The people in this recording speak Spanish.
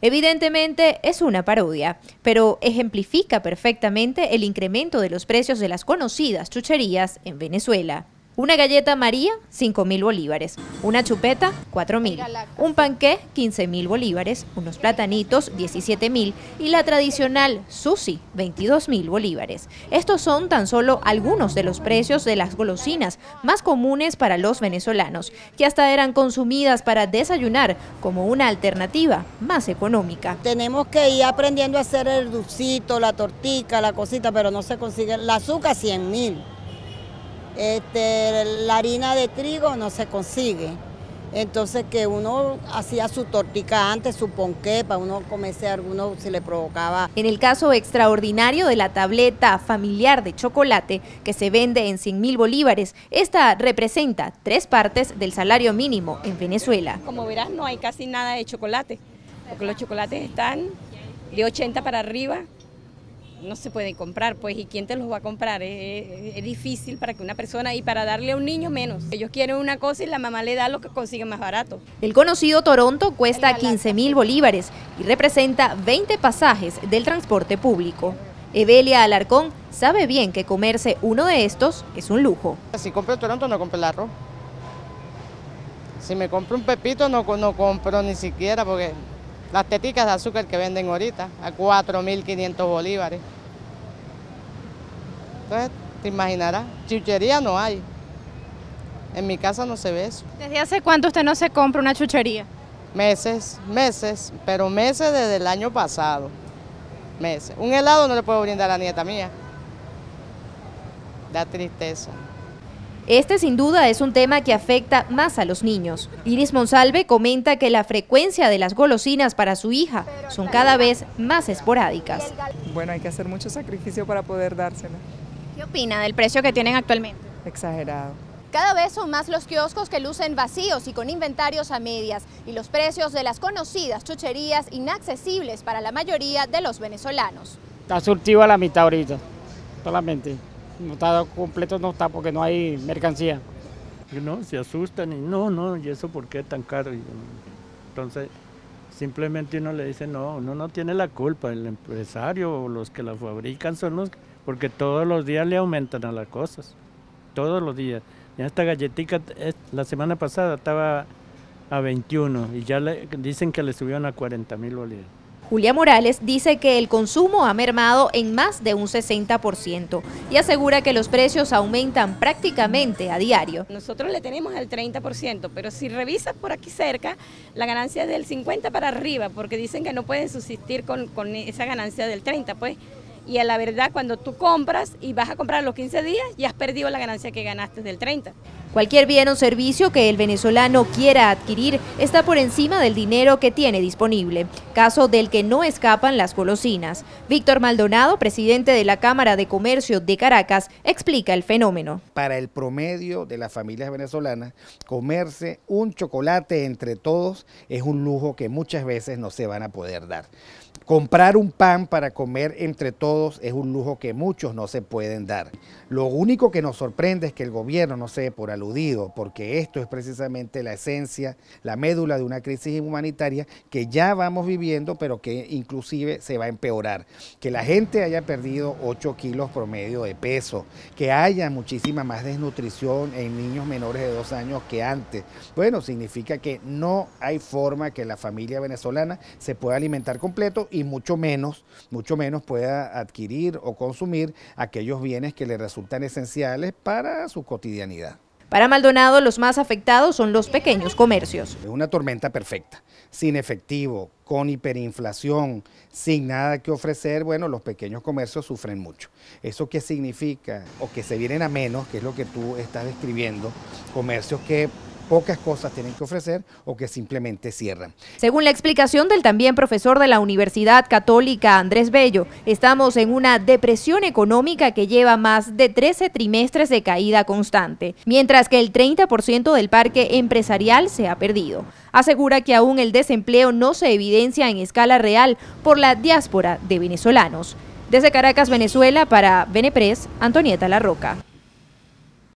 Evidentemente es una parodia, pero ejemplifica perfectamente el incremento de los precios de las conocidas chucherías en Venezuela. Una galleta María, 5 mil bolívares. Una chupeta, 4 mil. Un panqué, 15 mil bolívares. Unos platanitos, 17 mil. Y la tradicional sushi, 22 mil bolívares. Estos son tan solo algunos de los precios de las golosinas más comunes para los venezolanos, que hasta eran consumidas para desayunar como una alternativa más económica. Tenemos que ir aprendiendo a hacer el dulcito, la tortica, la cosita, pero no se consigue. La azúcar, 100 mil. Este, la harina de trigo no se consigue. Entonces que uno hacía su tortica antes, su ponqué, para uno comerse alguno si le provocaba. En el caso extraordinario de la tableta familiar de chocolate que se vende en 100 mil bolívares, esta representa tres partes del salario mínimo en Venezuela. Como verás, no hay casi nada de chocolate, porque los chocolates están de 80 para arriba no se pueden comprar, pues, ¿y quién te los va a comprar? Es, difícil para que una persona, y para darle a un niño menos. Ellos quieren una cosa y la mamá le da lo que consigue más barato. El conocido Toronto cuesta 15 mil bolívares y representa 20 pasajes del transporte público. Evelia Alarcón sabe bien que comerse uno de estos es un lujo. Si compro Toronto no compro el arroz. Si me compro un pepito no, no compro ni siquiera porque las teticas de azúcar que venden ahorita a 4.500 bolívares. Entonces, te imaginarás, chuchería no hay. En mi casa no se ve eso. ¿Desde hace cuánto usted no se compra una chuchería? Meses, meses, pero meses desde el año pasado. Meses. Un helado no le puedo brindar a la nieta mía. Da tristeza. Este sin duda es un tema que afecta más a los niños. Iris Monsalve comenta que la frecuencia de las golosinas para su hija son cada vez más esporádicas. Bueno, hay que hacer mucho sacrificio para poder dársela. ¿Qué opina del precio que tienen actualmente? Exagerado. Cada vez son más los kioscos que lucen vacíos y con inventarios a medias y los precios de las conocidas chucherías inaccesibles para la mayoría de los venezolanos. Está surtido a la mitad ahorita, solamente no está completo, no está porque no hay mercancía. No, se asustan y no, no, ¿y eso por qué tan caro? Entonces, simplemente uno le dice, no, uno no tiene la culpa, el empresario o los que la fabrican son los, porque todos los días le aumentan a las cosas, todos los días. Y esta galletita la semana pasada estaba a 21 y ya le, dicen que le subieron a 40 mil bolívares. Julia Morales dice que el consumo ha mermado en más de un 60% y asegura que los precios aumentan prácticamente a diario. Nosotros le tenemos el 30%, pero si revisas por aquí cerca, la ganancia es del 50 para arriba, porque dicen que no pueden subsistir con, con esa ganancia del 30, pues y a la verdad cuando tú compras y vas a comprar los 15 días ya has perdido la ganancia que ganaste del 30. Cualquier bien o servicio que el venezolano quiera adquirir está por encima del dinero que tiene disponible, caso del que no escapan las golosinas. Víctor Maldonado, presidente de la Cámara de Comercio de Caracas, explica el fenómeno. Para el promedio de las familias venezolanas, comerse un chocolate entre todos es un lujo que muchas veces no se van a poder dar. Comprar un pan para comer entre todos es un lujo que muchos no se pueden dar. Lo único que nos sorprende es que el gobierno no se por porque esto es precisamente la esencia, la médula de una crisis humanitaria que ya vamos viviendo, pero que inclusive se va a empeorar. Que la gente haya perdido 8 kilos promedio de peso, que haya muchísima más desnutrición en niños menores de 2 años que antes. Bueno, significa que no hay forma que la familia venezolana se pueda alimentar completo y mucho menos, mucho menos pueda adquirir o consumir aquellos bienes que le resultan esenciales para su cotidianidad. Para Maldonado, los más afectados son los pequeños comercios. Una tormenta perfecta, sin efectivo, con hiperinflación, sin nada que ofrecer, bueno, los pequeños comercios sufren mucho. ¿Eso qué significa? O que se vienen a menos, que es lo que tú estás describiendo, comercios que pocas cosas tienen que ofrecer o que simplemente cierran. Según la explicación del también profesor de la Universidad Católica Andrés Bello, estamos en una depresión económica que lleva más de 13 trimestres de caída constante, mientras que el 30% del parque empresarial se ha perdido. Asegura que aún el desempleo no se evidencia en escala real por la diáspora de venezolanos. Desde Caracas, Venezuela, para Benepress, Antonieta La Roca.